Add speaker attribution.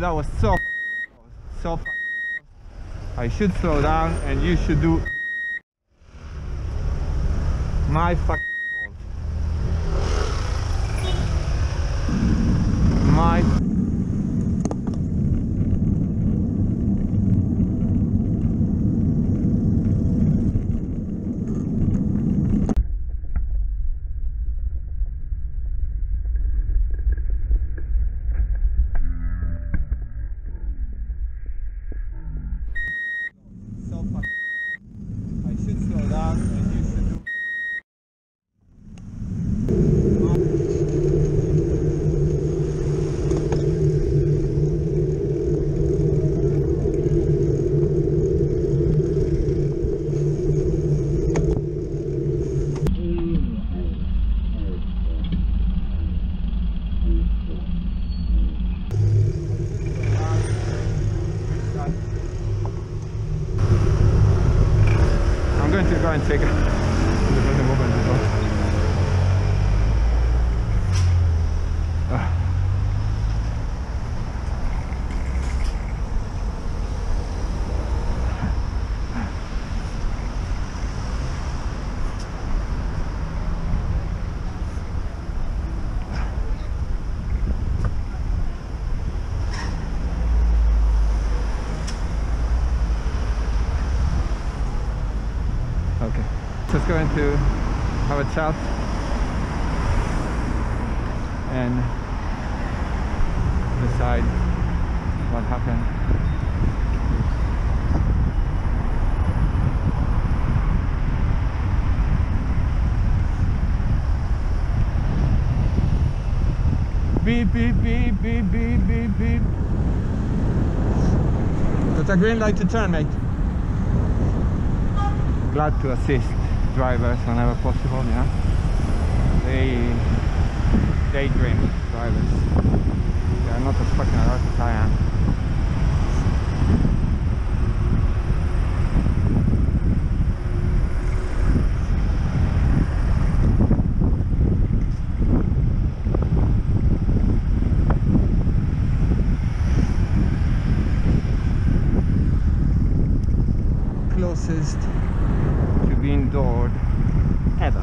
Speaker 1: that was so so I should slow down and you should do my fault. My so fuck I should slow down and you should do Go and take Just going to have a chat and decide what happened. Beep beep beep beep beep beep beep. That's a green light to turn, mate glad to assist drivers whenever possible, yeah. They daydream drivers. They are not as fucking alert as I am. Closest being doored ever.